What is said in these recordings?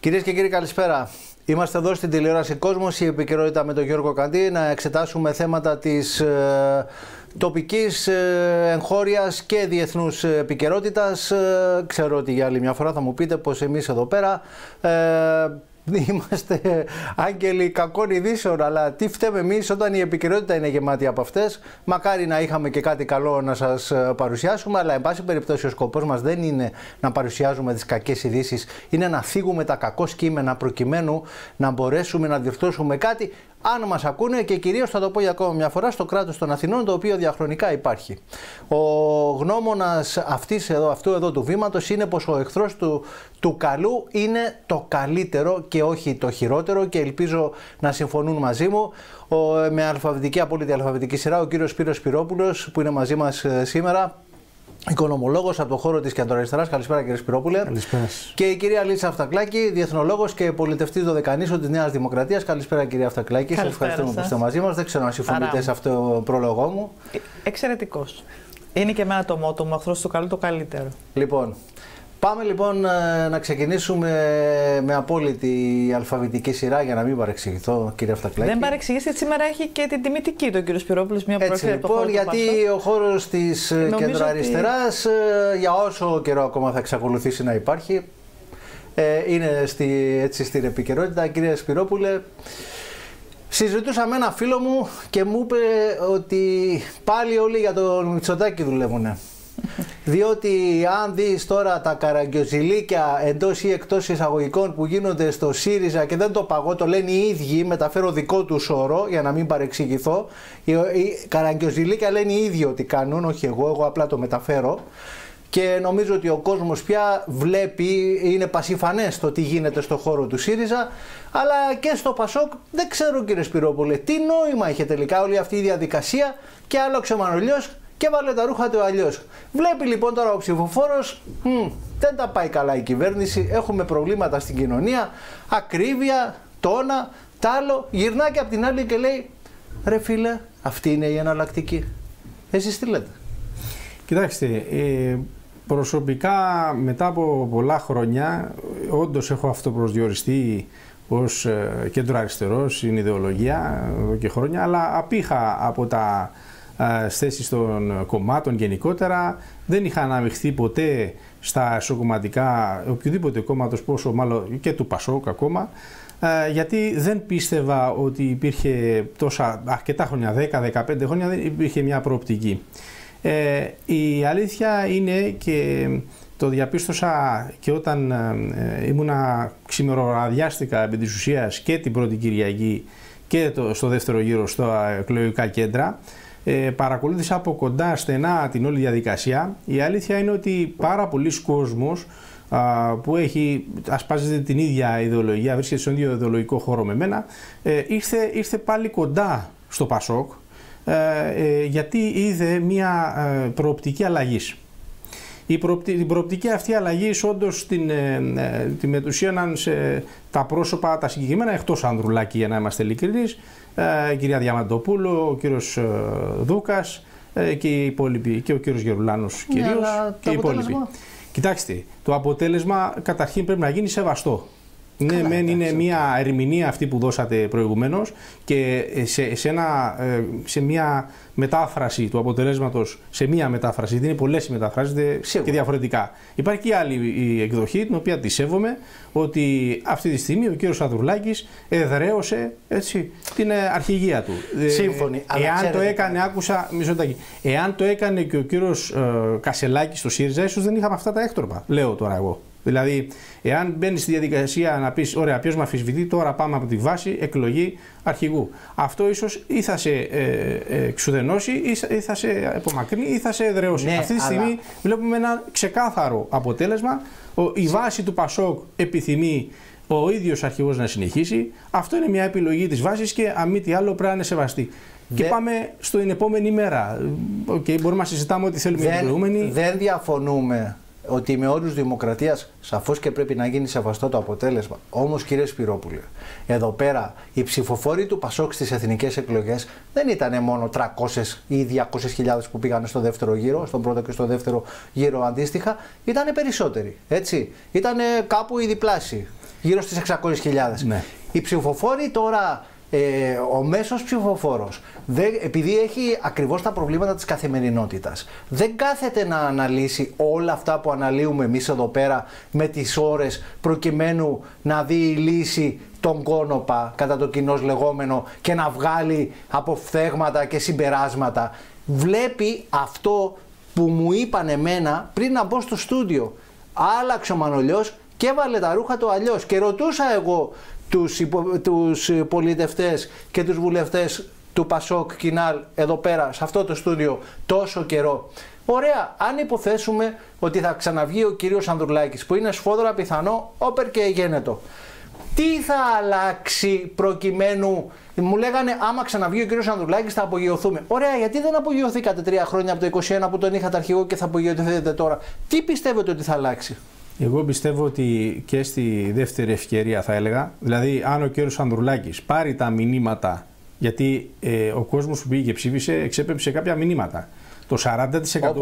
Κυρίες και κύριοι, καλησπέρα. Είμαστε εδώ στην τηλεόραση Κόσμος, η επικαιρότητα με τον Γιώργο Καντή, να εξετάσουμε θέματα της ε, τοπικής, ε, εγχώριας και διεθνούς επικαιρότητας. Ε, ξέρω ότι για άλλη μια φορά θα μου πείτε πως εμείς εδώ πέρα ε, Είμαστε άγγελοι κακών ειδήσεων, αλλά τι φταίμε εμείς όταν η επικαιρότητα είναι γεμάτη από αυτές; Μακάρι να είχαμε και κάτι καλό να σας ε, παρουσιάσουμε, αλλά εν πάση περιπτώσει ο σκοπός μας δεν είναι να παρουσιάζουμε τις κακές ειδήσεις, είναι να φύγουμε τα κακό κείμενα προκειμένου να μπορέσουμε να διορθώσουμε κάτι αν μας ακούνε και κυρίως θα το πω για ακόμα μια φορά στο κράτος των Αθηνών, το οποίο διαχρονικά υπάρχει. Ο γνώμονας αυτού εδώ του βήματος είναι πως ο εχθρός του, του καλού είναι το καλύτερο και όχι το χειρότερο και ελπίζω να συμφωνούν μαζί μου. Ο, με αλφαβητική, απόλυτη αλφαβητική σειρά, ο κύριος Σπύρος Σπυρόπουλος που είναι μαζί μας ε, σήμερα. Οικονομολόγος από το χώρο της Κεντροαριστεράς. Καλησπέρα κύριε Σπυρόπουλε. Καλησπέρα. Και η κυρία Λίτσα Αυτακλάκη, διεθνολόγος και πολιτευτής δωδεκανήσο της Νέας Δημοκρατίας. Καλησπέρα κυρία Αυτακλάκη. Σα ευχαριστούμε που είστε μαζί μας. Δεν ξέρω αν συμφωνείτε σε αυτό το πρόλογό μου. Εξαιρετικός. Είναι και εμένα το μότο μου, αχθρό το καλό το καλύτερο. Λοιπόν, Πάμε λοιπόν ε, να ξεκινήσουμε με απόλυτη αλφαβητική σειρά για να μην παρεξηγηθώ, κύριε Αυτακλάκη. Δεν παρεξηγήσετε, σήμερα έχει και την τιμητική του κύριος Σπυρόπουλο, μια Έτσι λοιπόν, γιατί ο χώρος της ε, κεντροαριστερά, ότι... Ε, για όσο καιρό ακόμα θα εξακολουθήσει να υπάρχει, είναι στη, έτσι, στην επικαιρότητα. Κύριε Σπυρόπουλε, συζητούσα με ένα φίλο μου και μου είπε ότι πάλι όλοι για το Μητσοτάκι δουλεύουν. Διότι αν δεις τώρα τα καραγκιοζηλίκια εντός ή εκτός εισαγωγικών που γίνονται στο ΣΥΡΙΖΑ και δεν το παγώ, το λένε οι ίδιοι, μεταφέρω δικό τους όρο για να μην παρεξηγηθώ. Οι, οι καραγκιοζηλίκια λένε οι ίδιοι ότι κάνουν, όχι εγώ, εγώ απλά το μεταφέρω. Και νομίζω ότι ο κόσμος πια βλέπει, είναι πασιφανές το τι γίνεται στο χώρο του ΣΥΡΙΖΑ, αλλά και στο ΠΑΣΟΚ δεν ξέρω κύριε Σπυρόπουλε τι νόημα είχε τελικά όλη αυτή η διαδικασία και άλλο ξεμανολιό και βάλε τα ρούχα του αλλιώς. Βλέπει λοιπόν τώρα ο ψηφοφόρος, δεν τα πάει καλά η κυβέρνηση, έχουμε προβλήματα στην κοινωνία, ακρίβεια, τόνα, τ' άλλο. Γυρνάει και απ' την άλλη και λέει, ρε φίλε, αυτή είναι η εναλλακτική. Εσείς τι λέτε; Κοιτάξτε, ε, προσωπικά μετά από πολλά χρόνια, όντως έχω αυτοπροσδιοριστεί ως ε, κέντρο αριστερός, στην ιδεολογία εδώ και χρόνια, αλλά απήχα από τα θέσεις των κομμάτων γενικότερα. Δεν είχα αναμειχθεί ποτέ στα εσωκομματικά οποιοδήποτε κόμματος, πόσο μάλλον και του Πασόκ ακόμα, γιατί δεν πίστευα ότι υπήρχε τόσα αρκετά χρόνια, 10-15 χρόνια, δεν υπήρχε μια προοπτική. Ε, η αλήθεια είναι και το διαπίστωσα και όταν ε, ήμουνα ξημεροραδιάστηκα επί της ουσίας και την πρώτη Κυριακή και το, στο δεύτερο γύρο στα εκλογικά κέντρα ε, παρακολούθησα από κοντά στενά την όλη διαδικασία. Η αλήθεια είναι ότι πάρα πολλοί κόσμος α, που έχει ασπάζεται την ίδια ιδεολογία, βρίσκεται στον ίδιο ιδεολογικό χώρο με μένα, ε, ήρθε, ήρθε πάλι κοντά στο Πασόκ ε, ε γιατί είδε μια ε, προοπτική αλλαγής. Η την προοπτική αυτή αλλαγή όντως την, ε, ε, τη μετουσίαναν σε τα πρόσωπα τα συγκεκριμένα εκτός Ανδρουλάκη, για να είμαστε ειλικρινείς, ε, κυρία Διαμαντοπούλου, ο κύριος ε, Δούκας ε, και, οι υπόλοιποι, και ο κύριος Γερουλάνος ναι, κυρίως και οι υπόλοιποι. Κοιτάξτε, το αποτέλεσμα καταρχήν πρέπει να γίνει σεβαστό. Ναι, μεν είναι μια ερμηνεία αυτή που δώσατε προηγουμένως και σε, σε, ένα, ε, σε μια μετάφραση του αποτελέσματος, σε μια μετάφραση, γιατί είναι πολλές οι μεταφράσει και διαφορετικά. Υπάρχει και άλλη η εκδοχή, την οποία τη σέβομαι, ότι αυτή τη στιγμή ο κύριος Ανδρουλάκης εδραίωσε έτσι, την ε, αρχηγία του. Ε, Σύμφωνοι. Εάν το έκανε, άκουσα, μισό εάν το έκανε και ο κύριος ε, Κασελάκης στο ΣΥΡΙΖΑ, ίσως δεν είχαμε αυτά τα έκτροπα. Λέω τώρα εγώ. Δηλαδή, εάν μπαίνεις στη διαδικασία να πεις: Ωραία, ποιος με αφισβητεί, τώρα πάμε από τη βάση εκλογή αρχηγού. Αυτό ίσως ή θα σε ε, ε, εξουδενώσει, ή θα σε απομακρύνει, ή θα σε εδραιώσει. Ναι, Αυτή τη στιγμή βλέπουμε ένα ξεκάθαρο αποτέλεσμα. η βάση του Πασόκ επιθυμεί ο ίδιος αρχηγός να συνεχίσει. Αυτό είναι μια επιλογή της βάσης και αν μη τι άλλο πρέπει να είναι σεβαστή. Και πάμε στην επόμενη μέρα. Okay, μπορούμε να συζητάμε ό,τι θέλουμε δεν, την προηγούμενη. Δεν διαφωνούμε ότι με όρους δημοκρατίας σαφώς και πρέπει να γίνει σεβαστό το αποτέλεσμα. Όμως, κύριε Σπυρόπουλε, εδώ πέρα οι ψηφοφόροι του Πασόκ στις εθνικές εκλογές δεν ήταν μόνο 300 ή 200.000 που πήγαν στο δεύτερο γύρο, στον πρώτο και στο δεύτερο γύρο αντίστοιχα, ήταν περισσότεροι. Έτσι. Ήταν κάπου οι διπλάσιοι, γύρω στις 600.000. Ναι. Οι ψηφοφόροι τώρα ε, ο μέσος ψηφοφόρος επειδή έχει ακριβώς τα προβλήματα της καθημερινότητας δεν κάθεται να αναλύσει όλα αυτά που αναλύουμε εμείς εδώ πέρα με τις ώρες προκειμένου να δει η λύση τον κόνοπα κατά το κοινό λεγόμενο και να βγάλει αποφθέγματα και συμπεράσματα. Βλέπει αυτό που μου είπαν εμένα πριν να μπω στο στούντιο. Άλλαξε ο Μανολιός και έβαλε τα ρούχα του αλλιώς. Και ρωτούσα εγώ τους, υπο, τους πολιτευτές και τους βουλευτές του Πασόκ Κινάλ εδώ πέρα σε αυτό το στούντιο τόσο καιρό. Ωραία, αν υποθέσουμε ότι θα ξαναβγεί ο κύριος Ανδρουλάκης που είναι σφόδρα πιθανό, όπερ και γένετο. Τι θα αλλάξει προκειμένου, μου λέγανε άμα ξαναβγεί ο κύριος Ανδρουλάκης θα απογειωθούμε. Ωραία, γιατί δεν απογειωθήκατε τρία χρόνια από το 21 που τον είχατε αρχηγό και θα απογειωθείτε τώρα. Τι πιστεύετε ότι θα αλλάξει; Εγώ πιστεύω ότι και στη δεύτερη ευκαιρία θα έλεγα, δηλαδή αν ο κύριος Ανδρουλάκης πάρει τα μηνύματα, γιατί ε, ο κόσμος που πήγε και ψήφισε εξέπεψε κάποια μηνύματα. Το 40%,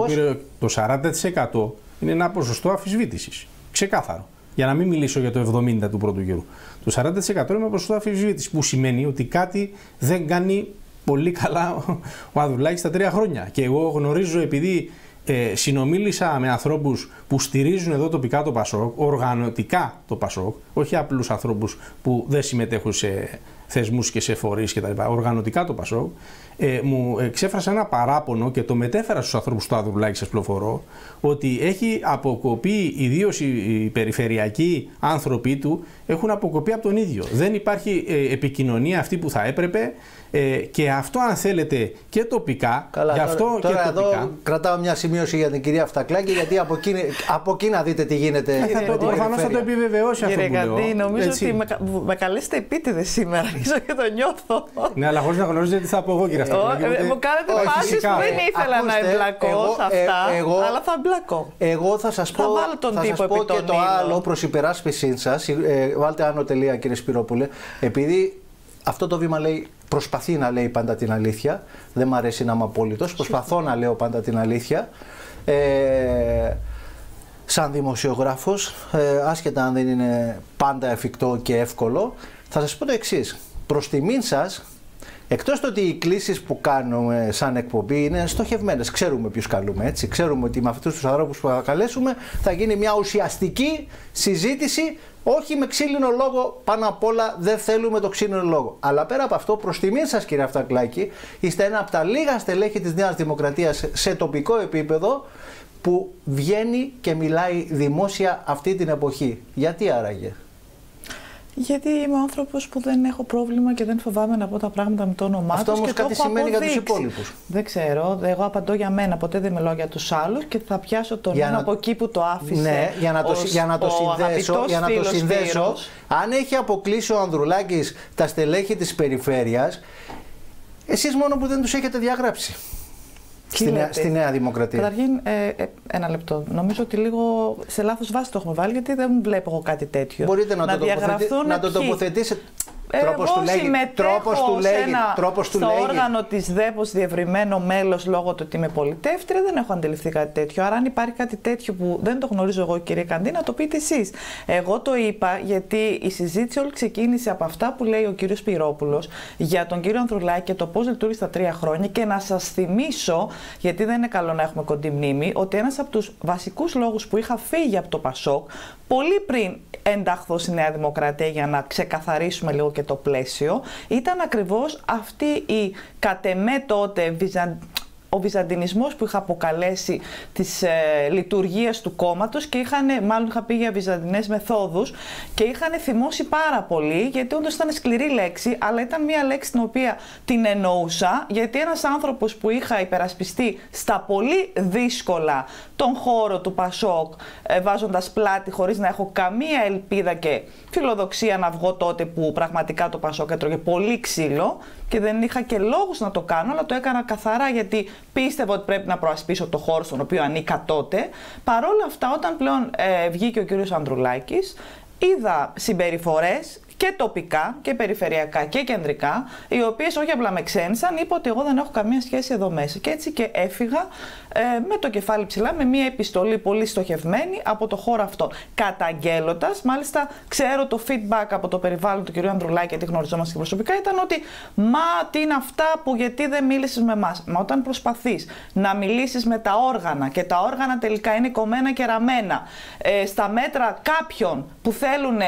πήρε, το 40% είναι ένα ποσοστό αφισβήτησης. Ξεκάθαρο. Για να μην μιλήσω για το 70% του πρώτου γύρου. Το 40% είναι ένα ποσοστό αφισβήτησης που σημαίνει ότι κάτι δεν κάνει πολύ καλά ο Ανδρουλάκης τα τρία χρόνια. Και εγώ γνωρίζω επειδή ε, συνομίλησα με ανθρώπους που στηρίζουν εδώ τοπικά το Πασόκ, οργανωτικά το Πασόκ, όχι απλούς ανθρώπους που δεν συμμετέχουν σε θεσμούς και σε φορείς κτλ. Οργανωτικά το Πασόκ, ε, μου εξέφρασα ένα παράπονο και το μετέφερα στους ανθρώπους του Άδρου σας πληροφορώ, ότι έχει αποκοπεί, ιδίως οι περιφερειακοί άνθρωποι του, έχουν αποκοπεί από τον ίδιο. Δεν υπάρχει ε, επικοινωνία αυτή που θα έπρεπε. Ε, και αυτό αν θέλετε και τοπικά, Καλά, γι' αυτό τώρα, και τώρα τοπικά. Εδώ κρατάω μια σημείωση για την κυρία Φτακλάκη γιατί από εκεί, από εκεί να δείτε τι γίνεται. Ε, θα το, προφανώς θα το επιβεβαιώσει αυτό Κύριε που Καντή, λέω. νομίζω Έτσι. ότι με, με καλέσετε επίτηδες σήμερα, νομίζω και το νιώθω. Ναι, αλλά χωρίς να γνωρίζετε τι θα πω εγώ, κύριε Ω, Αυτοκράτη. ε, Μου κάνετε Όχι, φάσεις φυσικά. που δεν ήθελα να Ακούστε, εμπλακώ εγώ- σε αυτά, ε, εγώ- αλλά θα εμπλακώ. Εγώ θα σας Θα πω, βάλω τον θα τύπο σας πω επί και των το ήλων. άλλο προς υπεράσπιση σας. Ε, βάλτε άνω τελεία κύριε Σπυρόπουλε. Επειδή αυτό το βήμα λέει προσπαθεί να λέει πάντα την αλήθεια. Δεν μ' αρέσει να είμαι απόλυτος. Προσπαθώ να λέω πάντα την αλήθεια. Ε, σαν δημοσιογράφος, ε, άσχετα αν δεν είναι πάντα εφικτό και εύκολο, θα σας πω το εξής. Προς τιμήν σας, Εκτός το ότι οι κλήσεις που κάνουμε σαν εκπομπή είναι στοχευμένες, ξέρουμε ποιους καλούμε έτσι, ξέρουμε ότι με αυτούς τους ανθρώπους που θα καλέσουμε θα γίνει μια ουσιαστική συζήτηση, όχι με ξύλινο λόγο, πάνω απ' όλα δεν θέλουμε το ξύλινο λόγο. Αλλά πέρα από αυτό, προς τιμή σας κύριε Αυτακλάκη, είστε ένα από τα λίγα στελέχη της Νέας Δημοκρατίας σε τοπικό επίπεδο που βγαίνει και μιλάει δημόσια αυτή την εποχή. Γιατί άραγε; Γιατί είμαι άνθρωπος που δεν έχω πρόβλημα και δεν φοβάμαι να πω τα πράγματα με το όνομά Αυτό τους όμως και το κάτι έχω σημαίνει για τους αποδείξει. υπόλοιπους. Δεν ξέρω. Εγώ απαντώ για μένα. Ποτέ δεν μιλάω για τους άλλους και θα πιάσω τον Για ένα να- από εκεί που το άφησε. Ναι, για να το, ως για να το ο συνδέσω, αγαπητός για να το φίλος συνδέσω Σπύρος. αν έχει αποκλείσει ο Ανδρουλάκης τα στελέχη της περιφέρειας, εσείς μόνο που δεν τους έχετε διαγράψει. Τι Στη νέα, λέτε; στη νέα Δημοκρατία. Καταρχήν, ε, ε, ένα λεπτό. Νομίζω ότι λίγο σε λάθος βάση το έχουμε βάλει, γιατί δεν βλέπω εγώ κάτι τέτοιο. Μπορείτε να, το, τοποθετήσετε, διαγραφούν να το ποιοι; τοποθετήσετε. Ε, Τρόπος εγώ του λέγει. συμμετέχω Τρόπος του σε λέγει. ένα, Τρόπος του στο λέγει. όργανο της ΔΕΠΟΣ διευρυμένο μέλος λόγω του ότι είμαι πολιτεύτρια, δεν έχω αντιληφθεί κάτι τέτοιο. Άρα αν υπάρχει κάτι τέτοιο που δεν το γνωρίζω εγώ κύριε Καντή, να το πείτε εσείς. Εγώ το είπα γιατί η συζήτηση όλη ξεκίνησε από αυτά που λέει ο κύριος Πυρόπουλος για τον κύριο Ανδρουλάκη και το πώς λειτουργήσε τα τρία χρόνια και να σας θυμίσω, γιατί δεν είναι καλό να έχουμε κοντή μνήμη, ότι ένας από τους βασικούς λόγους που είχα φύγει από το Πασόκ πολύ πριν ενταχθώ στη Νέα Δημοκρατία για να ξεκαθαρίσουμε λίγο και το πλαίσιο, ήταν ακριβώς αυτή η κατ' εμέ τότε βυζαν... ο βυζαντινισμός που είχα αποκαλέσει της ε, λειτουργίας του κόμματος και είχαν, μάλλον είχα πει για βυζαντινές μεθόδους και είχαν θυμώσει πάρα πολύ γιατί όντως ήταν σκληρή λέξη αλλά ήταν μια λέξη την οποία την εννοούσα γιατί ένας άνθρωπος που είχα υπερασπιστεί στα πολύ δύσκολα τον χώρο του Πασόκ ε, βάζοντας πλάτη χωρίς να έχω καμία ελπίδα και φιλοδοξία να βγω τότε που πραγματικά το Πασόκ έτρωγε πολύ ξύλο και δεν είχα και λόγους να το κάνω αλλά το έκανα καθαρά γιατί πίστευα ότι πρέπει να προασπίσω το χώρο στον οποίο ανήκα τότε. Παρόλα αυτά, όταν πλέον ε, βγήκε ο κύριος Ανδρουλάκης, είδα συμπεριφορές και τοπικά και περιφερειακά και κεντρικά, οι οποίες όχι απλά με ξένησαν, είπα ότι εγώ δεν έχω καμία σχέση εδώ μέσα. Και έτσι και έφυγα ε, με το κεφάλι ψηλά, με μια επιστολή πολύ στοχευμένη από το χώρο αυτό. Καταγγέλλοντας, μάλιστα ξέρω το feedback από το περιβάλλον του κ. Ανδρουλάκη, γιατί γνωριζόμαστε και προσωπικά, ήταν ότι μα τι είναι αυτά που γιατί δεν μίλησες με εμάς; Μα όταν προσπαθείς να μιλήσεις με τα όργανα και τα όργανα τελικά είναι κομμένα και ραμμένα ε, στα μέτρα κάποιων που θέλουν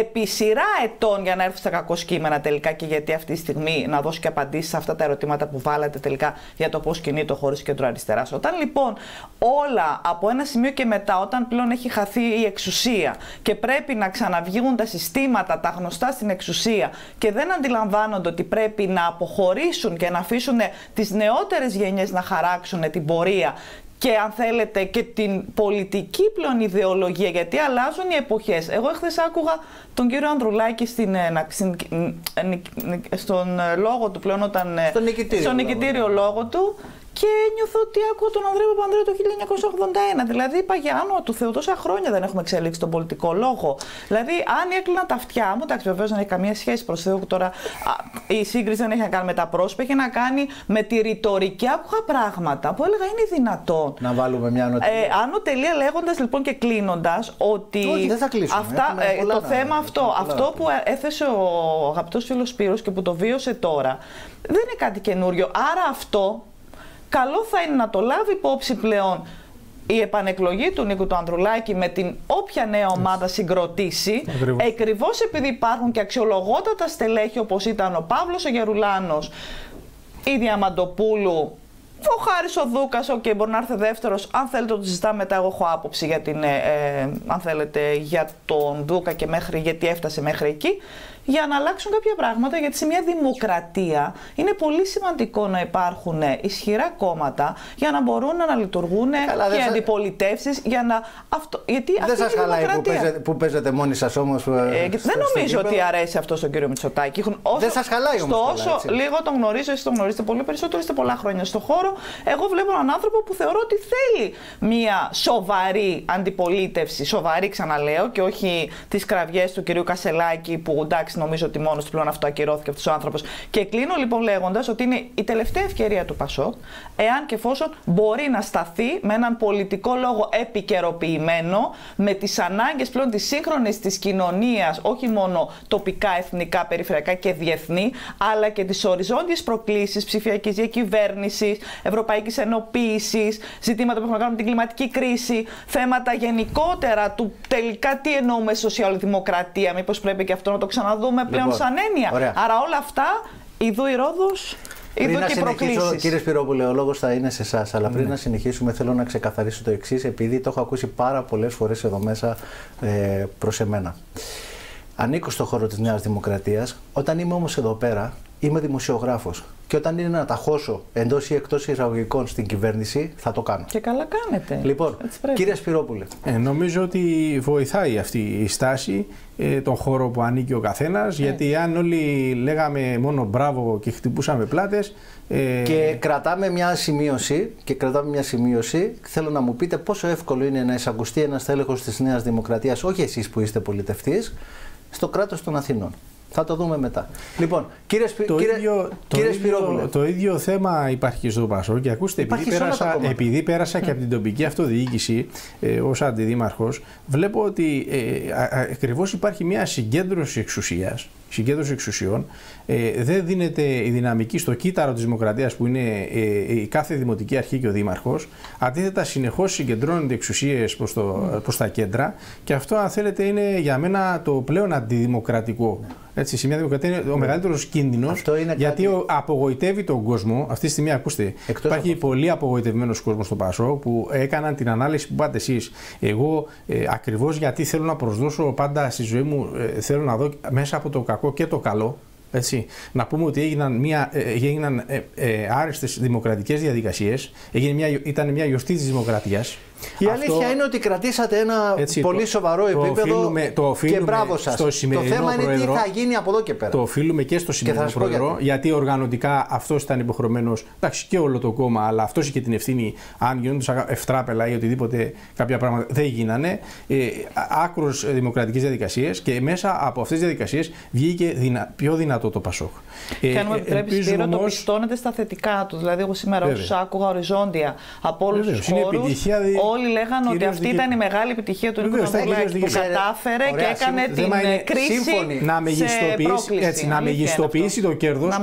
επί σειρά ετών για να έρθει στα κακό κείμενα τελικά και γιατί αυτή τη στιγμή να δώσει και απαντήσεις σε αυτά τα ερωτήματα που βάλατε τελικά για το πώς κινεί το χώρος κέντρο αριστερά. Όταν λοιπόν όλα από ένα σημείο και μετά, όταν πλέον έχει χαθεί η εξουσία και πρέπει να ξαναβγούν τα συστήματα, τα γνωστά στην εξουσία και δεν αντιλαμβάνονται ότι πρέπει να αποχωρήσουν και να αφήσουν τις νεότερες γενιές να χαράξουν την πορεία και αν θέλετε και την πολιτική πλέον ιδεολογία, γιατί αλλάζουν οι εποχές. Εγώ χθε άκουγα τον κύριο Ανδρουλάκη στην, ε, στην, ε, στον ε, λόγο του πλέον όταν... Στο νικητήριο, στο νικητήριο λόγο του και νιώθω ότι άκουγα τον Ανδρέα Παπανδρέου το 1981. Δηλαδή είπα για άνω του Θεού, τόσα χρόνια δεν έχουμε εξελίξει τον πολιτικό λόγο. Δηλαδή, αν έκλεινα τα αυτιά μου, εντάξει, βεβαίως δεν έχει καμία σχέση προς Θεού τώρα. Η σύγκριση δεν έχει να κάνει με τα πρόσωπα, έχει να κάνει με τη ρητορική. Άκουγα πράγματα που έλεγα είναι δυνατόν. Να βάλουμε μια ανωτελεία. Ε, ανωτελεία λέγοντας λοιπόν και κλείνοντας ότι. Όχι, δεν θα κλείσουμε. Αυτά, ε, το θέμα αυτό, αυτό που έθεσε ο αγαπητός φίλος Σπύρος και που το βίωσε τώρα, δεν είναι κάτι καινούριο. Άρα αυτό καλό θα είναι να το λάβει υπόψη πλέον η επανεκλογή του Νίκου του Ανδρουλάκη με την όποια νέα ομάδα συγκροτήσει, ακριβώς επειδή υπάρχουν και αξιολογότατα στελέχη όπως ήταν ο Παύλος ο Γερουλάνος, η Διαμαντοπούλου, ο Χάρης ο Δούκας, okay, μπορεί να έρθει δεύτερος. Αν θέλετε, το συζητάμε μετά. Εγώ έχω άποψη για, την, ε, ε, αν θέλετε, για τον Δούκα και μέχρι, γιατί έφτασε μέχρι εκεί για να αλλάξουν κάποια πράγματα, γιατί σε μια δημοκρατία είναι πολύ σημαντικό να υπάρχουν ισχυρά κόμματα για να μπορούν να λειτουργούν Καλά, και αντιπολιτεύσεις. Για να... Αυτό... Γιατί δεν σας χαλάει που παίζετε, που παίζετε μόνοι σας όμως. Ε, δεν νομίζω ότι αρέσει αυτό στον κύριο Μητσοτάκη. Όσο... Δεν σας χαλάει όμως. Όσο λίγο τον γνωρίζω, εσεί τον γνωρίζετε πολύ περισσότερο, είστε πολλά χρόνια στο χώρο. Εγώ βλέπω έναν άνθρωπο που θεωρώ ότι θέλει μια σοβαρή αντιπολίτευση. Σοβαρή, ξαναλέω, και όχι τις κραυγές του κυρίου Κασελάκη που εντάξει νομίζω ότι μόνος του πλέον αυτό ακυρώθηκε αυτό ο άνθρωπο. Και κλείνω λοιπόν λέγοντας ότι είναι η τελευταία ευκαιρία του Πασόκ, εάν και εφόσον μπορεί να σταθεί με έναν πολιτικό λόγο επικαιροποιημένο, με τις ανάγκες πλέον τη σύγχρονη της κοινωνίας, όχι μόνο τοπικά, εθνικά, περιφερειακά και διεθνή, αλλά και τις οριζόντιες προκλήσεις ψηφιακής διακυβέρνησης, ευρωπαϊκής ενοποίησης, ζητήματα που έχουν να κάνουν με την κλιματική κρίση, θέματα γενικότερα του τελικά τι εννοούμε σοσιαλδημοκρατία, μήπως πρέπει και αυτό να το ξαναδούμε δούμε πλέον λοιπόν, σαν έννοια. Άρα όλα αυτά, ειδού η Ρόδος, Ειδού και προκλήσεις. Κύριε Σπυρόπουλε, ο λόγος θα είναι σε εσάς. Αλλά πριν ναι. να συνεχίσουμε, θέλω να ξεκαθαρίσω το εξής, επειδή το έχω ακούσει πάρα πολλές φορές εδώ μέσα ε, προς εμένα. Ανήκω στο χώρο της Νέας Δημοκρατίας. Όταν είμαι όμως εδώ πέρα, είμαι δημοσιογράφος. Και όταν είναι να ταχώσω εντός ή εκτός εισαγωγικών στην κυβέρνηση, θα το κάνω. Και καλά κάνετε. Λοιπόν, κύριε Σπυρόπουλε. Ε, νομίζω ότι βοηθάει αυτή η στάση ε, τον χώρο που ανήκει ο καθένας. Ε. Γιατί αν όλοι λέγαμε μόνο μπράβο και χτυπούσαμε πλάτες. Ε... Και κρατάμε μια σημείωση. Και κρατάμε μια σημείωση. Θέλω να μου πείτε πόσο εύκολο είναι να εισακουστεί ένας τέλεχο της Νέας Δημοκρατίας, όχι εσείς που είστε πολιτευτής, στο κράτος των Αθηνών. Θα το δούμε μετά. Λοιπόν, κύριε, Σπυ... το κύριε, ίδιο, κύριε το, ίδιο, το ίδιο θέμα υπάρχει και στο Πασό και ακούστε, επειδή πέρασα, επειδή πέρασα και από την τοπική αυτοδιοίκηση ε, ως αντιδήμαρχος, βλέπω ότι ε, ακριβώς υπάρχει μια συγκέντρωση εξουσίας συγκέντρωση εξουσιών, ε, δεν δίνεται η δυναμική στο κύτταρο της δημοκρατίας που είναι ε, η κάθε δημοτική αρχή και ο δήμαρχος. Αντίθετα, συνεχώς συγκεντρώνονται εξουσίες προς προς τα κέντρα και αυτό, αν θέλετε, είναι για μένα το πλέον αντιδημοκρατικό. Έτσι, σε μια δημοκρατία είναι ο μεγαλύτερος κίνδυνος γιατί κάτι... απογοητεύει τον κόσμο. Αυτή τη στιγμή, ακούστε, Εκτός υπάρχει από... πολύ απογοητευμένος κόσμος στο Πασό που έκαναν την ανάλυση που πάτε εσείς. Εγώ ε, ακριβώς γιατί θέλω να προσδώσω πάντα στη ζωή μου, ε, θέλω να δω μέσα από το κακό και το καλό. Έτσι. Να πούμε ότι έγιναν, μια, ε, έγιναν ε, ε, άρεστες δημοκρατικές διαδικασίες, μια, ήταν μια γιορτή της δημοκρατίας Η αυτό... αλήθεια είναι ότι κρατήσατε ένα Έτσι, πολύ το, σοβαρό το επίπεδο οφείλουμε, το οφείλουμε και μπράβο σας. Το θέμα είναι τι θα γίνει από εδώ και πέρα. Το οφείλουμε και στο σημερινό πρόεδρο, γιατί. γιατί οργανωτικά αυτός ήταν υποχρεωμένος, εντάξει και όλο το κόμμα, αλλά αυτός είχε την ευθύνη αν γινόντουσαν ευτράπελα ή οτιδήποτε κάποια πράγματα δεν γίνανε. Ε, Άκρος δημοκρατικές διαδικασίες και μέσα από αυτές τις διαδικασίες βγήκε δυνα, πιο δυνατό το Πασόκ. Και αν μου επιτρέπεις, Σπύρο, το πιστώνεται στα θετικά του. Δηλαδή, εγώ σήμερα όσου άκουγα οριζόντια από όλους τους χώρους, όλοι λέγανε ότι αυτή ήταν η μεγάλη επιτυχία του Νίκο Ανδρουλάκη που κατάφερε και έκανε την κρίση να μεγιστοποιήσει, έτσι, να μεγιστοποιήσει το κέρδος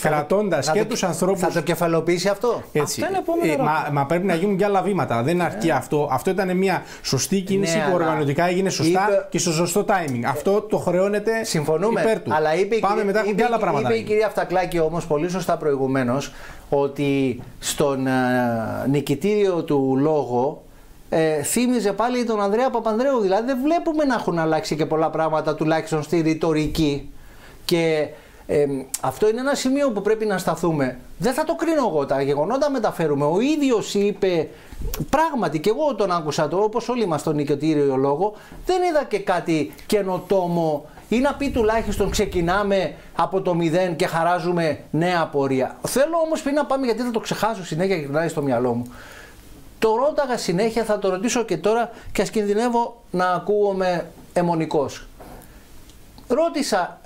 κρατώντα και τους ανθρώπου. Θα το κεφαλοποιήσει αυτό; Αυτό είναι επόμενο ε, μα, πρέπει να γίνουν και άλλα βήματα. Δεν αρκεί ε. αυτό. Αυτό ήταν μια σωστή κίνηση ναι, που οργανωτικά έγινε σωστά και στο σωστό timing. Αυτό το χρεώνεται Συμφωνούμε, υπέρ του. Αλλά είπε, Πάμε μετά και άλλα πράγματα. Είπε η κυρία Φτακλάκη όμως πολύ σωστά προηγουμένως ότι στον uh, νικητήριο του λόγο ε, θύμιζε πάλι τον Ανδρέα Παπανδρέου. Δηλαδή δεν βλέπουμε να έχουν αλλάξει και πολλά πράγματα τουλάχιστον στη ρητορική. Και ε, αυτό είναι ένα σημείο που πρέπει να σταθούμε. Δεν θα το κρίνω εγώ, τα γεγονότα μεταφέρουμε. Ο ίδιος είπε Πράγματι, και εγώ τον άκουσα το, όπως όλοι μας τον νοικιωτήριο λόγο, δεν είδα και κάτι καινοτόμο ή να πει τουλάχιστον ξεκινάμε από το μηδέν και χαράζουμε νέα πορεία. Θέλω όμως πριν να πάμε, γιατί θα το ξεχάσω συνέχεια και γυρνάει στο μυαλό μου. Το ρώταγα συνέχεια, θα το ρωτήσω και τώρα και ας κινδυνεύω να ακούγομαι αιμονικός. Ρώτησα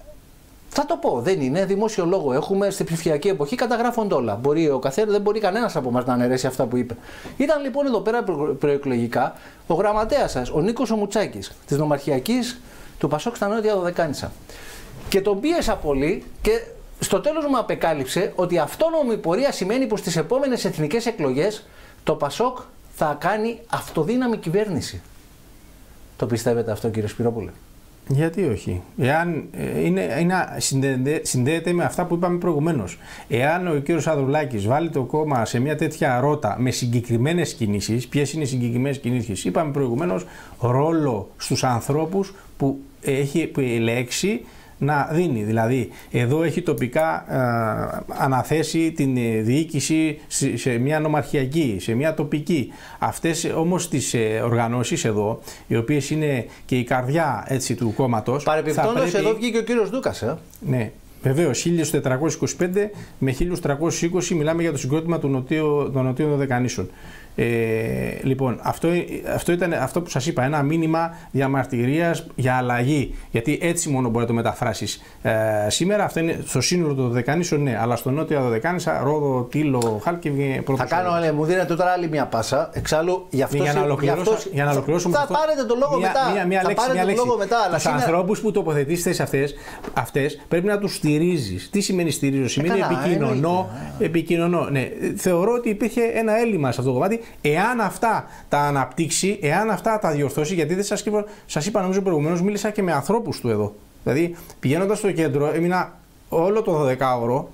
θα το πω, δεν είναι δημόσιο λόγο. Έχουμε στην ψηφιακή εποχή καταγράφονται όλα. Μπορεί ο καθένας, δεν μπορεί κανένας από εμά να αναιρέσει αυτά που είπε. Ήταν λοιπόν εδώ πέρα προεκλογικά ο γραμματέας σας, ο Νίκος Ομουτσάκης, της Νομαρχιακής του Πασόκ στα Νότια Δωδεκάνησα. Και τον πίεσα πολύ και στο τέλος μου απεκάλυψε ότι αυτόνομη πορεία σημαίνει πως στις επόμενες εθνικές εκλογές το Πασόκ θα κάνει αυτοδύναμη κυβέρνηση. Το πιστεύετε αυτό κύριε Σπυρόπουλε; Γιατί όχι; Εάν ε, είναι, είναι, συνδέεται, με αυτά που είπαμε προηγουμένως. Εάν ο κύριος Αδρουλάκη βάλει το κόμμα σε μια τέτοια ρότα με συγκεκριμένες κινήσεις, ποιες είναι οι συγκεκριμένες κινήσεις, είπαμε προηγουμένως ρόλο στους ανθρώπους που έχει επιλέξει να δίνει. Δηλαδή, εδώ έχει τοπικά ε, αναθέσει την ε, διοίκηση σε, μια νομαρχιακή, σε μια τοπική. Αυτές όμως τις ε, οργανώσεις εδώ, οι οποίες είναι και η καρδιά έτσι, του κόμματος... Παρεπιπτόντως πρέπει... εδώ βγήκε ο κύριος Δούκας, ε. Ναι, Βεβαίως, 1425 με 1320 μιλάμε για το συγκρότημα των Νοτίων Δεκανήσων. Ε, λοιπόν, αυτό, αυτό ήταν αυτό που σας είπα, ένα μήνυμα διαμαρτυρίας για αλλαγή. Γιατί έτσι μόνο μπορεί να το μεταφράσεις. Ε, σήμερα αυτό είναι στο σύνολο του Δεκάνησο, ναι, αλλά στο νότιο Δεκάνησα, Ρόδο, Τίλο, Χάλκεβι, πρώτο. Θα κάνω, ναι, μου δίνετε τώρα άλλη μια πάσα. Εξάλλου, για αυτό για να ολοκληρώσω, για να ολοκληρώσω θα, θα πάρετε το λόγο μια, μετά. Μια, μια, θα λέξη, πάρετε μια το λόγο μετά. Τους σήμερα... ανθρώπους που τοποθετήσετε σε αυτές, αυτές πρέπει να τους στηρίζεις. Τι σημαίνει στηρίζω, σημαίνει επικοινωνώ. επικοινωνώ. Ναι, θεωρώ ότι υπήρχε ένα έλλειμμα σε αυτό το κομμάτι Εάν αυτά τα αναπτύξει, εάν αυτά τα διορθώσει, γιατί δεν σας σας είπα νομίζω προηγουμένως, μίλησα και με ανθρώπους του εδώ. Δηλαδή πηγαίνοντας στο κέντρο, έμεινα όλο το 12ωρο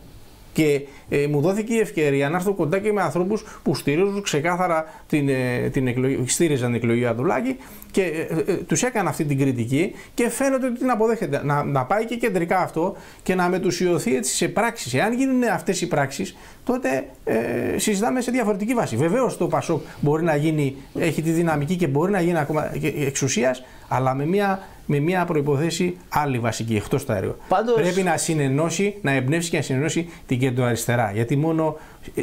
και ε, μου δόθηκε η ευκαιρία να έρθω κοντά και με ανθρώπους που στηρίζουν ξεκάθαρα την, ε, την εκλογή, στήριζαν την εκλογή Αντουλάκη και ε, ε τους έκανα αυτή την κριτική και φαίνεται ότι την αποδέχεται. Να, να πάει και κεντρικά αυτό και να μετουσιωθεί έτσι σε πράξεις. Εάν γίνουν αυτές οι πράξεις, τότε ε, συζητάμε σε διαφορετική βάση. Βεβαίως το Πασόκ μπορεί να γίνει, έχει τη δυναμική και μπορεί να γίνει ακόμα εξουσίας, αλλά με μια, με μια προποθέση άλλη βασική, εκτός τα έργα. Πάντως... Πρέπει να συνενώσει, να εμπνεύσει και να συνενώσει την κεντροαριστερά. Γιατί μόνο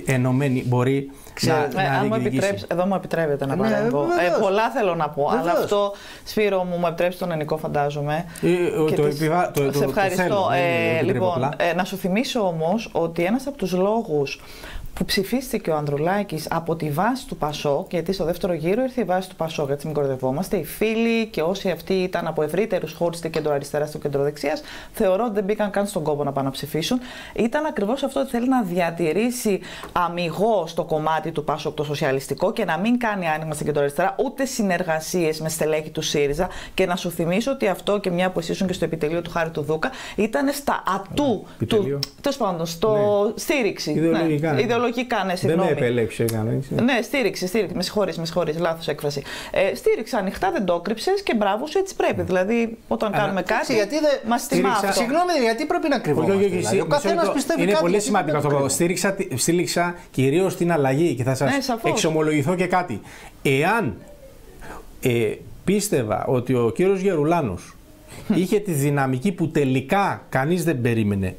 ενωμένη μπορεί Ξέρετε, να, να μου Εδώ μου επιτρέπετε να ναι, παρέμβω. Ε, πολλά θέλω να πω, αλλά αυτό, Σπύρο μου, μου επιτρέψει τον ελληνικό φαντάζομαι. Ε, το, επιβα... το, σε ευχαριστώ. ε, λοιπόν, ε, να σου θυμίσω όμως ότι ένας από τους λόγους που ψηφίστηκε ο Ανδρουλάκης από τη βάση του Πασόκ, γιατί στο δεύτερο γύρο ήρθε η βάση του Πασόκ, έτσι μην κορδευόμαστε. Οι φίλοι και όσοι αυτοί ήταν από ευρύτερους χώρους, είτε κεντροαριστερά είτε κεντροδεξιά, θεωρώ ότι δεν μπήκαν καν στον κόπο να πάνε να ψηφίσουν. Ήταν ακριβώς αυτό ότι θέλει να διατηρήσει αμυγό το κομμάτι του Πασόκ το σοσιαλιστικό και να μην κάνει άνοιγμα στην κεντροαριστερά, ούτε συνεργασίες με στελέχη του ΣΥΡΙΖΑ. Και να σου θυμίσω ότι αυτό και μια που εσύ και στο επιτελείο του Χάρη του Δούκα ήταν στα ατού του. Τέλος πάντων, στο ναι. στήριξη. Ιδεολογικά. Ναι ιδεολογικά, ναι, συγγνώμη. Δεν με επέλεξε κανεί. Ναι, στήριξε, στήριξε. Με συγχωρείς, με συγχωρείς, λάθος έκφραση. Ε, στήριξε ανοιχτά, δεν το κρύψε και μπράβο σου, έτσι πρέπει. Δηλαδή, όταν κάνουμε κάτι. Γιατί δεν. Μας τιμά αυτό. Συγγνώμη, γιατί πρέπει να κρυβόμαστε. Δηλαδή, ο καθένας πιστεύει Είναι κάτι. πολύ σημαντικό αυτό. Στήριξα, στήριξα κυρίως την αλλαγή και θα σας Ναι, εξομολογηθώ και κάτι. Εάν ε, πίστευα ότι ο κύριος Γερουλάνος είχε τη δυναμική που τελικά κανείς δεν περίμενε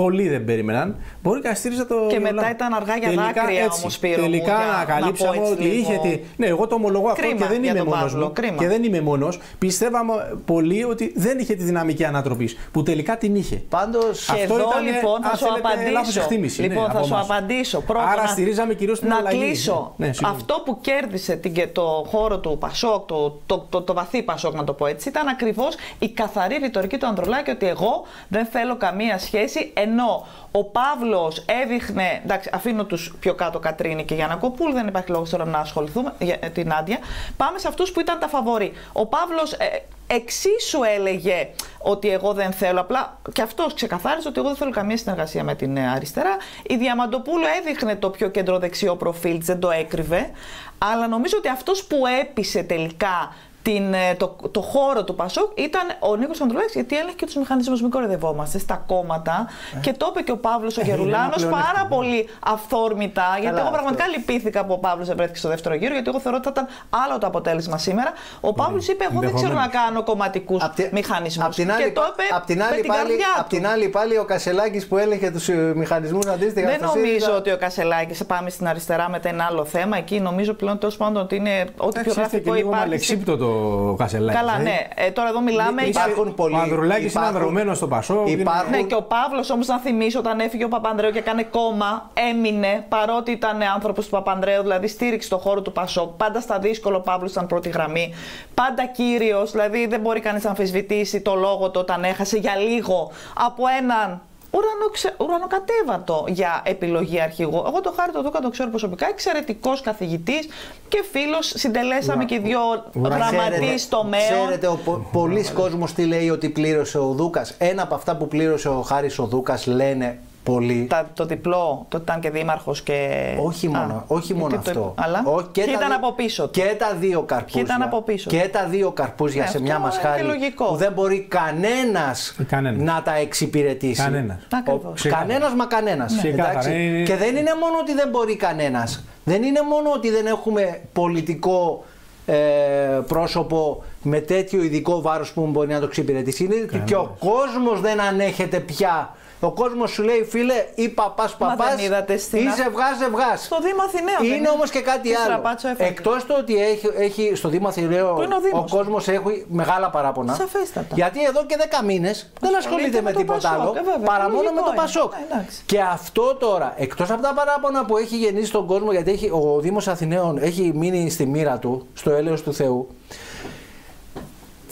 πολλοί δεν περίμεναν. Μπορεί να στήριζε το. Και μετά ήταν αργά για τελικά, δάκρυα όμως πήρε. Τελικά ανακαλύψαμε να ότι είχε. Τη... Ναι, εγώ το ομολογώ αυτό και δεν είμαι μόνος Και δεν είμαι μόνος. Πιστεύαμε πολύ ότι δεν είχε τη δυναμική ανατροπής. Που τελικά την είχε. Πάντως. Αυτό εδώ ήταν, λοιπόν θα σου απαντήσω. Εκτίμηση, λοιπόν, ναι, θα σου απαντήσω. Πρώτα, Άρα στηρίζαμε κυρίως την να αλλαγή. Να κλείσω. Ναι, αυτό που κέρδισε το χώρο του Πασόκ, το, το, το, το βαθύ Πασόκ να το πω έτσι, ήταν ακριβώς η καθαρή ρητορική του Ανδρουλάκη ότι εγώ δεν θέλω καμία σχέση ενώ ο Παύλος έδειχνε. Εντάξει, αφήνω τους πιο κάτω Κατρίνη και Γιάννα Κοπούλ, δεν υπάρχει λόγος τώρα να ασχοληθούμε για την Άντια. Πάμε σε αυτούς που ήταν τα φαβορή. Ο Παύλος ε, εξίσου έλεγε ότι εγώ δεν θέλω. Απλά και αυτός ξεκαθάρισε ότι εγώ δεν θέλω καμία συνεργασία με την αριστερά. Η Διαμαντοπούλου έδειχνε το πιο κεντροδεξιό προφίλ, δεν το έκρυβε. Αλλά νομίζω ότι αυτός που έπεισε τελικά την, ε, το, το χώρο του Πασόκ ήταν ο Νίκος Ανδρουλάκης, γιατί έλεγε και τους μηχανισμούς. Μην κορεδευόμαστε στα κόμματα. Ε. Και το είπε και ο Παύλος ο Γερουλάνος πάρα πολύ αυθόρμητα. Καλά, γιατί εγώ πραγματικά αυτό. λυπήθηκα που ο Παύλος βρέθηκε στο δεύτερο γύρο, γιατί εγώ θεωρώ ότι θα ήταν άλλο το αποτέλεσμα σήμερα. Ο Παύλος είπε: Εγώ δεν ξέρω να κάνω κομματικούς μηχανισμούς. Και το είπε απ την άλλη, πάλι, απ την άλλη πάλι ο Κασελάκης που έλεγε τους ε, μηχανισμούς αντίστοιχα. Δεν νομίζω ότι ο Κασελάκης, πάμε στην αριστερά μετά ένα άλλο θέμα. Εκεί νομίζω πλέον τέλος πάντων ότι είναι ό,τι πιο γραφικό υπάρχει ο Κασελάκης. Καλά, ναι. Ε, τώρα εδώ μιλάμε για. Πολλοί... Ο Ανδρουλάκης είναι ανδρωμένος στο Πασό. Υπάρχουν... Ναι, και ο Παύλος όμως, να θυμίσω, όταν έφυγε ο Παπανδρέου και έκανε κόμμα, έμεινε παρότι ήταν άνθρωπος του Παπανδρέου, δηλαδή στήριξε το χώρο του Πασό. Πάντα στα δύσκολο ο Παύλος ήταν πρώτη γραμμή. Πάντα κύριος, δηλαδή δεν μπορεί κανείς να αμφισβητήσει το λόγο του όταν έχασε για λίγο από έναν ουρανοκσε... ουρανοκατέβατο για επιλογή αρχηγού. Εγώ το Χάρη το Δούκα το ξέρω προσωπικά, εξαιρετικός καθηγητής και φίλος. Συντελέσαμε Ουρα... και δύο γραμματεί τομέων. Ξέρετε, ο πο- πολλοί κόσμος τι λέει ότι πλήρωσε ο Δούκας. Ένα από αυτά που πλήρωσε ο Χάρης ο Δούκας λένε πολύ. Τα, το διπλό, το ήταν και δήμαρχος και. Όχι μόνο, Α, όχι μόνο αυτό. Το... Αλλά. Ο, και, και ήταν από πίσω. Του. Και τα δύο καρπούζια. Και ήταν από πίσω. Και τα δύο καρπούζια ναι, σε μια μασχάλη. Που δεν μπορεί κανένας να τα εξυπηρετήσει. Κανένας. Κανένας μα κανένας. Ναι. Και δεν είναι μόνο ότι δεν μπορεί κανένας. Δεν είναι μόνο ότι δεν έχουμε πολιτικό ε, πρόσωπο με τέτοιο ειδικό βάρος που μπορεί να το εξυπηρετήσει. Είναι ότι και ο κόσμος δεν ανέχεται πια ο κόσμος σου λέει, φίλε, ή παπάς παπάς, ή ζευγά ζευγάς. Στο Δήμο Αθηναίων. Είναι όμως και κάτι άλλο. Εκτός το ότι έχει, έχει στο Δήμο Αθηναίων ο, ο κόσμος έχει μεγάλα παράπονα. Σαφέστατα. Γιατί εδώ και 10 μήνες δεν ασχολείται με, με τίποτα άλλο ε, παρά μόνο με το Πασόκ. Ε, και αυτό τώρα, εκτός από τα παράπονα που έχει γεννήσει στον κόσμο, γιατί έχει, ο Δήμος Αθηναίων έχει μείνει στη μοίρα του, στο έλεος του Θεού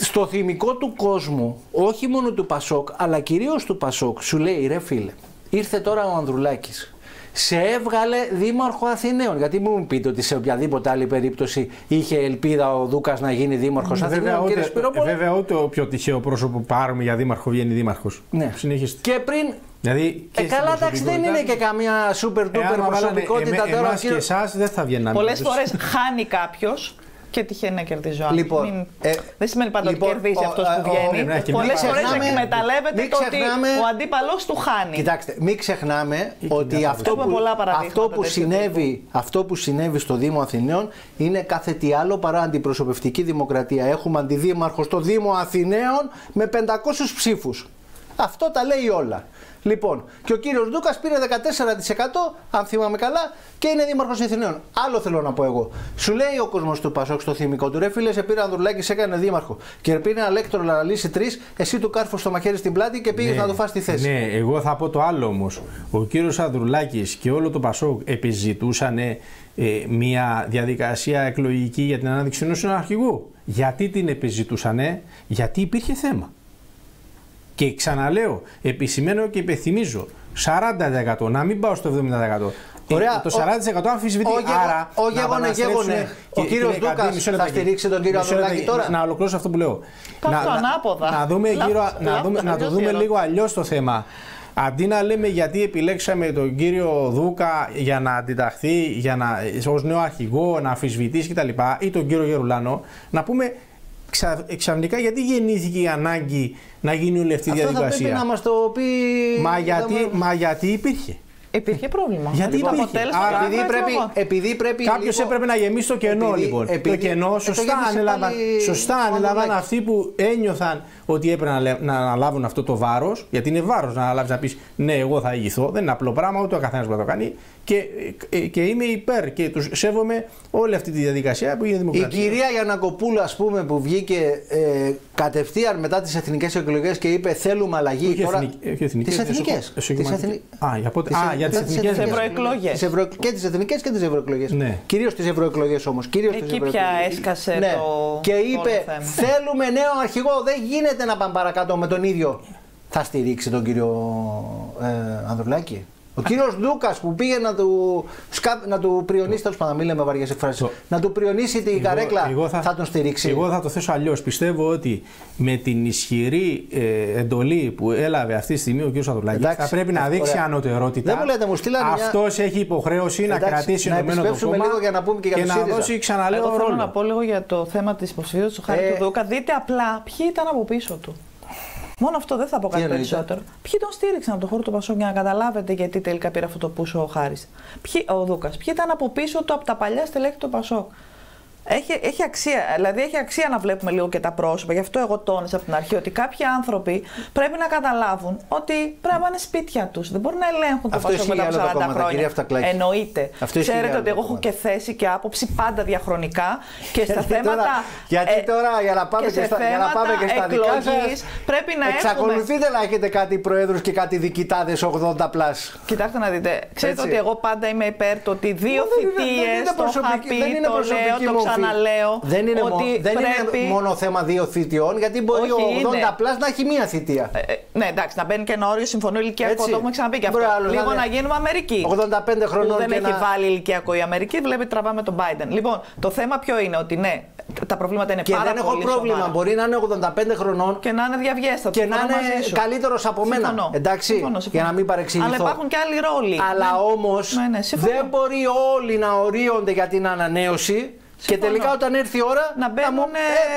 στο θυμικό του κόσμου, όχι μόνο του Πασόκ, αλλά κυρίως του Πασόκ, σου λέει ρε φίλε, ήρθε τώρα ο Ανδρουλάκης, σε έβγαλε δήμαρχο Αθηναίων. Γιατί μου πείτε ότι σε οποιαδήποτε άλλη περίπτωση είχε ελπίδα ο Δούκας να γίνει δήμαρχος Αθηναίων, κύριε Σπυρόπολο. Βέβαια, ούτε ο πιο τυχαίο πρόσωπο που πάρουμε για δήμαρχο βγαίνει δήμαρχος. Ναι. Συνεχίστε. Και πριν. Δηλαδή, ε, καλά, εντάξει, δεν είναι και καμία super duper προσωπικότητα εμέ, τώρα. Εμάς και εσάς δεν θα βγαίναμε. Πολλές φορές χάνει κάποιος και τυχαίνει να κερδίζει ο λοιπόν, Μην... ε, δεν σημαίνει πάντα λοιπόν, ότι κερδίζει αυτός που βγαίνει. ναι, Πολλές φορές εκμεταλλεύεται το ότι ο αντίπαλος του χάνει. Κοιτάξτε, μην ξεχνάμε ότι αυτό που, αυτό, που συνέβη, αυτό που συνέβη στο Δήμο Αθηναίων είναι κάθε τι άλλο παρά αντιπροσωπευτική δημοκρατία. Έχουμε αντιδήμαρχο στο Δήμο Αθηναίων με 500 ψήφους. Αυτό τα λέει όλα. Λοιπόν, και ο κύριος Ντούκα πήρε 14% αν θυμάμαι καλά και είναι δήμαρχος Αθηναίων. Άλλο θέλω να πω εγώ. Σου λέει ο κόσμος του Πασόκ στο θυμικό του ρε φίλε, σε πήρε Ανδρουλάκη, σε έκανε δήμαρχο. Και πήρε ένα λέκτρο να λύσει τρεις, εσύ του κάρφο στο μαχαίρι στην πλάτη και πήγες ναι, να του φας τη θέση. Ναι, εγώ θα πω το άλλο όμως. Ο κύριος Ανδρουλάκης και όλο το Πασόκ επιζητούσαν ε, μια διαδικασία εκλογική για την ανάδειξη ενός αρχηγού. Γιατί την επιζητούσαν, γιατί υπήρχε θέμα. Και ξαναλέω, επισημαίνω και υπενθυμίζω, 40% να μην πάω στο 70%. Ωραία. Το 40% αμφισβητεί. Άρα. Ο γεγονέ, γεγονέ. Ο κύριος Δούκα θα στηρίξει τον κύριο Ανδρουλάκη τώρα. Να ολοκληρώσω αυτό που λέω. Να, ανάποδα. Να, δούμε, γύρω, να, δούμε, να το δούμε λίγο αλλιώς το θέμα. Αντί να λέμε γιατί επιλέξαμε τον κύριο Δούκα για να αντιταχθεί, για να, ως νέο αρχηγό, να αμφισβητήσει κτλ. ή τον κύριο Γερουλάνο, να πούμε ξα, ξαφνικά γιατί γεννήθηκε η ανάγκη να γίνει όλη αυτή η διαδικασία. Αυτό θα πρέπει να μας το πει... Μα γιατί, μα γιατί υπήρχε; Υπήρχε πρόβλημα. Γιατί λοιπόν, υπήρχε. Άρα, επειδή πρέπει, επειδή πρέπει Κάποιος λίγο... έπρεπε να γεμίσει το κενό, επειδή, λοιπόν. Επειδή, το κενό ε, σωστά ανέλαβαν, πάλι... σωστά ανέλαβαν αυτοί που ένιωθαν ότι έπρεπε να, να αναλάβουν αυτό το βάρος. Γιατί είναι βάρος να αναλάβεις να πεις Ναι, εγώ θα ηγηθώ. Δεν είναι απλό πράγμα, ούτε ο καθένας μπορεί να το κάνει. Και, ε, και είμαι υπέρ και τους σέβομαι όλη αυτή τη διαδικασία που είναι δημοκρατία. Η κυρία Γιανακοπούλου, ας πούμε, που βγήκε ε, κατευθείαν μετά τις εθνικές εκλογές και είπε Θέλουμε αλλαγή. Όχι τώρα... εθνικές. Τις εθνικέ. Α, για πότε. Α, για τις εθνικές ευρωεκλογές. Και τις εθνικές και τις ευρωεκλογές. Ναι. Κυρίως τις ευρωεκλογές όμως. Εκεί πια έσκασε ναι. το. Και είπε Θέλουμε νέο αρχηγό. Δεν γίνεται να πάμε παρακάτω με τον ίδιο. Θα στηρίξει τον κύριο ε, Ανδρουλάκη. Ο κύριος Ντούκας που πήγε να του, σκα... να του πριονίσει, τέλος πάντων, μην λέμε βαριές εκφράσεις, το... να του πριονίσει την καρέκλα, εγώ θα... θα... τον στηρίξει. Εγώ θα το θέσω αλλιώς. Πιστεύω ότι με την ισχυρή ε, εντολή που έλαβε αυτή τη στιγμή ο κύριος Αδουλάκης θα πρέπει να δείξει Ωραία. ανωτερότητα. Δεν μου λέτε, μου Αυτό μια... έχει υποχρέωση Εντάξει, να κρατήσει ενωμένο το κόμμα λίγο για να πούμε και, για και να δώσει ξαναλέω ρόλο. Θέλω να πω λίγο για το θέμα της υποψηφιότητα του Χάρη ε... του Δούκα. Δείτε απλά ποιοι ήταν από πίσω του. Μόνο αυτό δεν θα πω κάτι περισσότερο. Ποιοι τον στήριξαν από το χώρο του Πασόκ για να καταλάβετε γιατί τελικά πήρε αυτό το πούσο ο Χάρης. Ο Δούκας. Ποιοι ήταν από πίσω του από τα παλιά στελέχη του Πασόκ. Έχει, έχει αξία, δηλαδή έχει αξία να βλέπουμε λίγο και τα πρόσωπα. Γι' αυτό εγώ τόνισα από την αρχή ότι κάποιοι άνθρωποι πρέπει να καταλάβουν ότι πρέπει να είναι σπίτια τους. Δεν μπορούν να ελέγχουν το Πασόκ μετά από 40 χρόνια. Εννοείται. Αυτό Ξέρετε ότι εγώ έχω και θέση και άποψη πάντα διαχρονικά και στα θέματα. γιατί ε, τώρα για να πάμε και, στα, για να πάμε και στα δικά σας, πρέπει να Εξακολουθείτε να έχετε κάτι προέδρους και κάτι διοικητάδες 80 plus. Κοιτάξτε να δείτε. Ξέρετε ότι εγώ πάντα είμαι υπέρ το ότι δύο θητείες το είχα πει, το λέω, το ξαναλέω. Δεν είναι, ότι δεν πρέπει... είναι μόνο θέμα δύο θητειών, γιατί μπορεί Όχι, ο 80 plus να έχει μία θητεία. Ε, ε, ναι, εντάξει, να μπαίνει και ένα όριο συμφωνώ ηλικιακό, το έχουμε ξαναπεί και αυτό. Λίγο να γίνουμε Αμερική. 85 χρονών. Που δεν έχει να... βάλει ηλικιακό η Αμερική, βλέπει τραβάμε τον Biden. Λοιπόν, το θέμα ποιο είναι, ότι ναι, τα προβλήματα είναι και πάρα πολύ Και δεν έχω πρόβλημα. Σοβαρά. Μπορεί να είναι 85 χρονών και να είναι διαβιέστατο. Και να είναι καλύτερος από μένα. Συμφωνώ. Εντάξει, συμφωνώ, συμφωνώ. για να μην παρεξηγηθώ. Αλλά υπάρχουν και άλλοι ρόλοι. Αλλά ναι. όμως ναι, ναι, δεν μπορεί όλοι να ορίονται για την ανανέωση και τελικά όταν έρθει η ώρα να μπαίνουν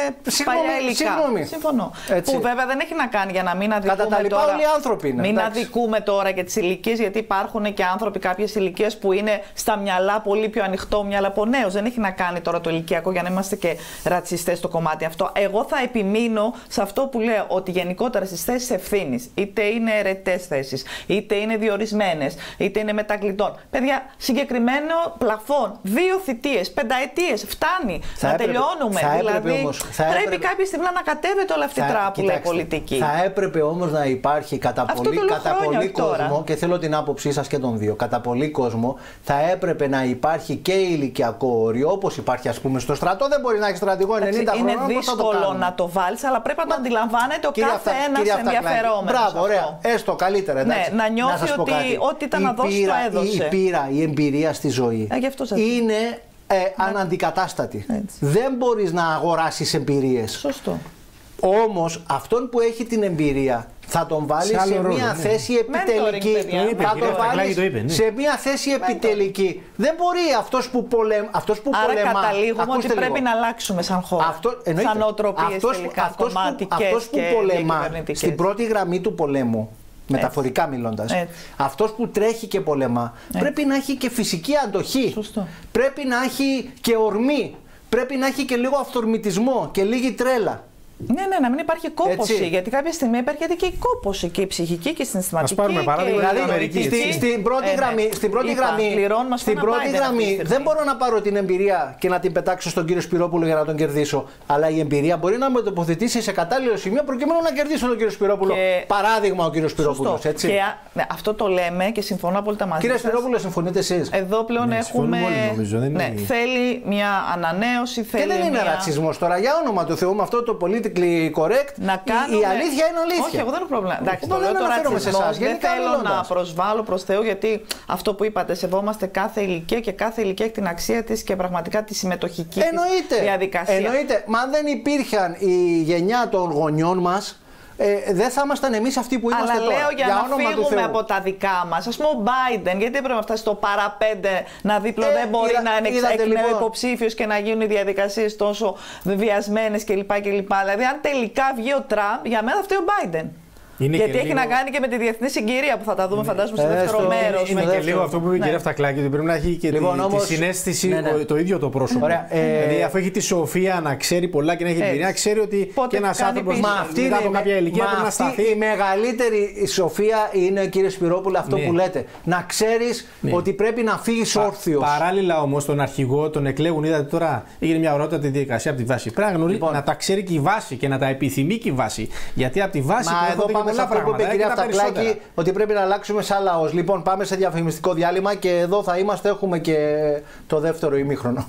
ε, παλιά υλικά. Συγγνώμη. Συμφωνώ. Έτσι. Που βέβαια δεν έχει να κάνει για να μην αδικούμε Κατά τα λοιπά τώρα. όλοι οι άνθρωποι είναι. Μην εντάξει. αδικούμε τώρα και τις ηλικίες, γιατί υπάρχουν και άνθρωποι κάποιες ηλικίες που είναι στα μυαλά πολύ πιο ανοιχτό μυαλά από νέους. Δεν έχει να κάνει τώρα το ηλικιακό για να είμαστε και ρατσιστές στο κομμάτι αυτό. Εγώ θα επιμείνω σε αυτό που λέω ότι γενικότερα στις θέσεις ευθύνης, είτε είναι ερετέ θέσεις, είτε είναι διορισμένες, είτε είναι μετακλητών. Παιδιά, συγκεκριμένο πλαφόν, δύο θητείες, πενταετίες, φτάνει. Θα να έπρεπε, τελειώνουμε. Θα δηλαδή, όμως, θα πρέπει έπρεπε, κάποια στιγμή να ανακατεύεται όλη αυτή η τράπουλα η πολιτική. Θα έπρεπε όμως να υπάρχει κατά πολύ, κατά πολύ κόσμο, και θέλω την άποψή σας και των δύο, κατά πολύ κόσμο θα έπρεπε να υπάρχει και ηλικιακό όριο, όπως υπάρχει ας πούμε στο στρατό. Δεν μπορεί να έχεις στρατηγό 90 χρόνια. Είναι δύσκολο να το βάλεις, αλλά πρέπει να το αντιλαμβάνεται ο κάθε ένας ενδιαφερόμενος. Μπράβο, ωραία. Έστω καλύτερα. Ναι, να νιώθει ότι ό,τι ήταν να δώσει το έδωσε. Η πείρα, η εμπειρία στη ζωή ε, είναι ε, ναι. αναντικατάστατη. Δεν μπορείς να αγοράσεις εμπειρίες. Σωστό. Όμως αυτόν που έχει την εμπειρία θα τον βάλεις σε, σε μια ναι. θέση επιτελική. θα τον βάλεις σε μια θέση επιτελική. Δεν μπορεί αυτός που, πολε... αυτός που Άρα πολεμά. καταλήγουμε ότι πρέπει να αλλάξουμε σαν χώρα. Αυτό, σαν νοοτροπίες αυτός, τελικά, αυτός, που, αυτός που πολεμά στην πρώτη γραμμή του πολέμου μεταφορικά μιλώντας. Αυτός που τρέχει και πολεμά πρέπει να έχει και φυσική αντοχή. Σωστό. Πρέπει να έχει και ορμή. Πρέπει να έχει και λίγο αυθορμητισμό και λίγη τρέλα. Ναι, ναι, να μην υπάρχει κόποση. Έτσι. Γιατί κάποια στιγμή υπάρχει και η κόποση και η ψυχική και η συναισθηματική. Α πάρουμε παράδειγμα δηλαδή, Αμερική. Στη, στην πρώτη ε, γραμμή, στην πρώτη Είπα, γραμμή, στην πρώτη γραμμή δεν μπορώ να πάρω την εμπειρία και να την πετάξω στον κύριο Σπυρόπουλο για να τον κερδίσω. Αλλά η εμπειρία μπορεί να με τοποθετήσει σε κατάλληλο σημείο προκειμένου να κερδίσω τον κύριο Σπυρόπουλο. Και... Παράδειγμα ο κύριος Σπυρόπουλος. Και ναι, αυτό το λέμε και συμφωνώ απόλυτα μαζί Κύριε Σπυρόπουλο, συμφωνείτε εσείς; Εδώ πλέον ναι, έχουμε. ναι, θέλει μια ανανέωση. Και δεν είναι ρατσισμός τώρα για όνομα του Θεού με αυτό το πολίτη politically correct. Να κάνουμε... Η αλήθεια είναι αλήθεια. Όχι, εγώ δεν έχω πρόβλημα. Εντάξει, το λέω τώρα σε εσάς, δεν θέλω να προσβάλλω προς Θεού, γιατί αυτό που είπατε, σεβόμαστε κάθε ηλικία και κάθε ηλικία έχει την αξία της και πραγματικά τη συμμετοχική Εννοείται. διαδικασία. Εννοείται. Μα δεν υπήρχαν η γενιά των γονιών μας ε, δεν θα ήμασταν εμείς αυτοί που είμαστε Αλλά τώρα. λέω για, για να φύγουμε από τα δικά μας. Α πούμε, ο Biden, γιατί πρέπει να φτάσει στο παραπέντε να δίπλο, ε, δεν μπορεί είδα, να είναι λοιπόν. υποψήφιος και να γίνουν οι διαδικασίες τόσο βιασμένε κλπ. Δηλαδή, αν τελικά βγει ο Τραμπ, για μένα αυτό είναι ο Biden. Είναι Γιατί έχει λίγο... να κάνει και με τη διεθνή συγκυρία που θα τα δούμε, φαντάζομαι, στο ε, δεύτερο μέρος. Είναι και λίγο αυτό που είπε η ναι. κυρία Φτακλάκη, ότι πρέπει να έχει και λοιπόν, τη, όμως... τη συνέστηση ναι, ναι. το ίδιο το πρόσωπο. Ωραία, ε... Δηλαδή, αφού έχει τη σοφία να ξέρει πολλά και να έχει εμπειρία, ξέρει ότι Πότε και ένα άνθρωπος μετά από κάποια ηλικία πρέπει να σταθεί. Η μεγαλύτερη σοφία είναι, κύριε Σπυρόπουλο, αυτό που λέτε. Να ξέρεις ότι πρέπει να φύγεις όρθιος. Παράλληλα όμως τον αρχηγό τον εκλέγουν, είδατε τώρα, έγινε μια ωραιότατη διαδικασία από τη βάση. Πρέπει να λοιπόν. να τα ξέρει και η βάση και να τα επιθυμεί και η βάση. Γιατί από τη βάση σε πολλά πράγματα. Είπε η κυρία ότι πρέπει να αλλάξουμε σαν λαός. Λοιπόν, πάμε σε διαφημιστικό διάλειμμα και εδώ θα είμαστε. Έχουμε και το δεύτερο ημίχρονο.